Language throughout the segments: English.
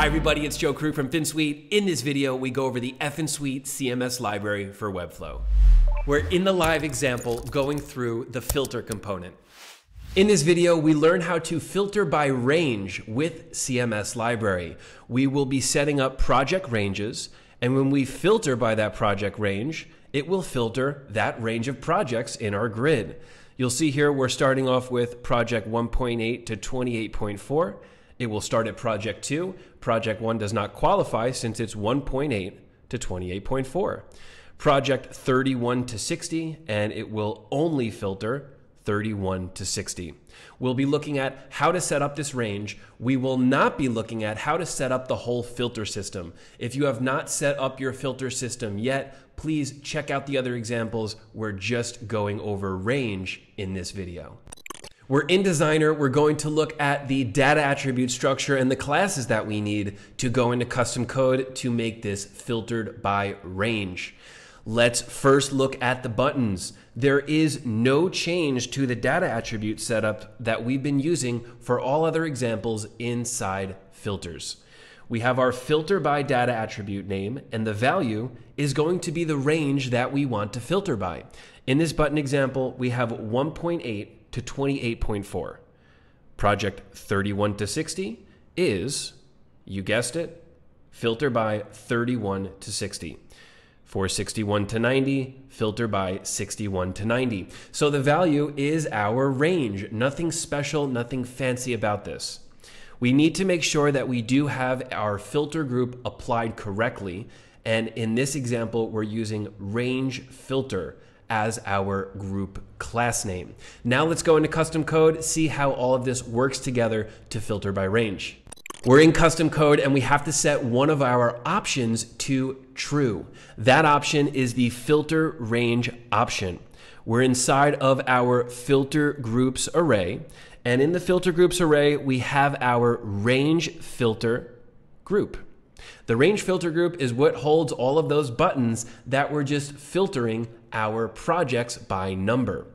Hi everybody, it's Joe Krug from Finsweet. In this video, we go over the Finsweet CMS library for Webflow. We're in the live example going through the filter component. In this video, we learn how to filter by range with CMS library. We will be setting up project ranges, and when we filter by that project range, it will filter that range of projects in our grid. You'll see here we're starting off with project 1.8 to 28.4. It will start at project 2. Project 1 does not qualify since it's 1.8 to 28.4. Project 31 to 60, and it will only filter 31 to 60. We'll be looking at how to set up this range. We will not be looking at how to set up the whole filter system. If you have not set up your filter system yet, please check out the other examples. We're just going over range in this video. We're in Designer, we're going to look at the data attribute structure and the classes that we need to go into custom code to make this filtered by range. Let's first look at the buttons. There is no change to the data attribute setup that we've been using for all other examples inside filters. We have our filter by data attribute name, and the value is going to be the range that we want to filter by. In this button example, we have 1.8 to 28.4. Project 31 to 60 is, you guessed it, filter by 31 to 60. For 61 to 90, filter by 61 to 90. So the value is our range. Nothing special, nothing fancy about this. We need to make sure that we do have our filter group applied correctly. And in this example, we're using range filter as our group class name. Now let's go into custom code, see how all of this works together to filter by range. We're in custom code and we have to set one of our options to true. That option is the filter range option. We're inside of our filter groups array. And in the filter groups array, we have our range filter group. The range filter group is what holds all of those buttons that we're just filtering our projects by number.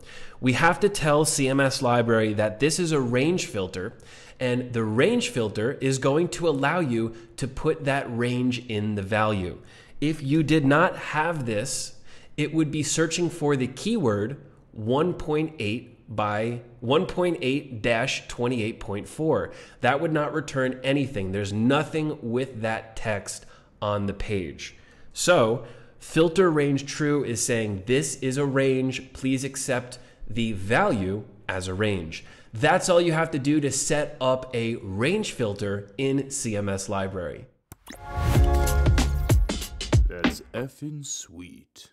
We have to tell CMS library that this is a range filter and the range filter is going to allow you to put that range in the value. If you did not have this, it would be searching for the keyword 1.8 by 1.8 28.4. That would not return anything. There's nothing with that text on the page. So filter range true is saying this is a range. Please accept the value as a range. That's all you have to do to set up a range filter in CMS library. That's effing sweet.